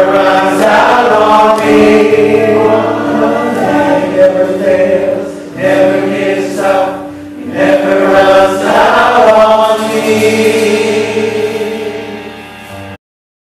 around.